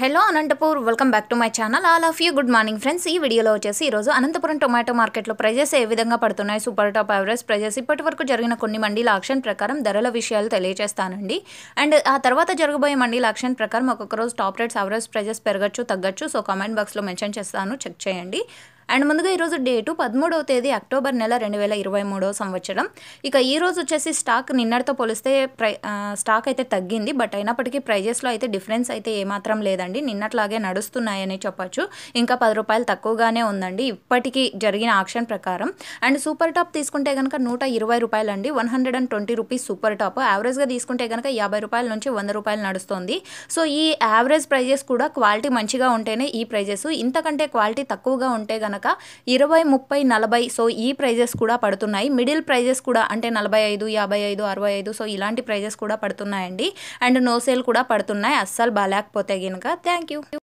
Hello Anantapur welcome back to my channel. All of you good morning friends. ఈ వీడియోలో వచ్చేసి ఈరోజు Anantapuram tomato మార్కెట్లో ప్రైజెస్ ఏ విధంగా పడుతున్నాయి? సూపర్ టాప్ యావరేజ్ ప్రైజెస్ ఇప్పటి వరకు జరిగిన కొన్ని మండీల ఆక్షన్ ప్రకారం ధరల విషయాలు తెలియజేస్తానండి. అండ్ ఆ తర్వాత జరగబోయే మండీల ఆక్షన్ ప్రకారం ఒక్కొక్క రోజు టాప్ రేట్స్ యావరేజ్ ప్రైజెస్ పెరగచ్చు తగ్గచ్చు. సో కామెంట్ బాక్స్లో మెన్షన్ చేస్తాను. చెక్ చేయండి. అండ్ ముందుగా ఈరోజు డేటు పదమూడవ తేదీ అక్టోబర్ నెల రెండు వేల ఇరవై మూడవ సంవత్సరం. ఇక ఈ రోజు వచ్చేసి స్టాక్ నిన్నటితో పోలిస్తే ప్రై స్టాక్ అయితే తగ్గింది బట్ అయినప్పటికీ ప్రైజెస్లో అయితే డిఫరెన్స్ అయితే ఏమాత్రం లేదండి. నిన్నట్లాగే నడుస్తున్నాయని చెప్పొచ్చు. ఇంకా పది రూపాయలు తక్కువగానే ఉందండి. ఇప్పటికీ జరిగిన ఆక్షన్ ప్రకారం. అండ్ సూపర్ టాప్ తీసుకుంటే కనుక నూట ఇరవై రూపాయలు అండి one hundred and twenty rupees super top. యావరేజ్గా తీసుకుంటే కనుక యాభై రూపాయల నుంచి వంద రూపాయలు నడుస్తుంది. సో ఈ యావరేజ్ ప్రైజెస్ కూడా క్వాలిటీ మంచిగా ఉంటేనే ఈ ప్రైజెస్. ఇంతకంటే క్వాలిటీ తక్కువగా ఉంటే కనుక కనుక ఇరవై ముప్పై నలభై సో ఈ ప్రైజెస్ కూడా పడుతున్నాయి. మిడిల్ ప్రైజెస్ కూడా అంటే నలభై ఐదు యాభై ఐదు అరవై ఐదు సో ఇలాంటి ప్రైజెస్ కూడా పడుతున్నాయండి. అండ్ నో సేల్ కూడా పడుతున్నాయి. అస్సలు బాగాలేకపోతే కనుక థ్యాంక్ యూ.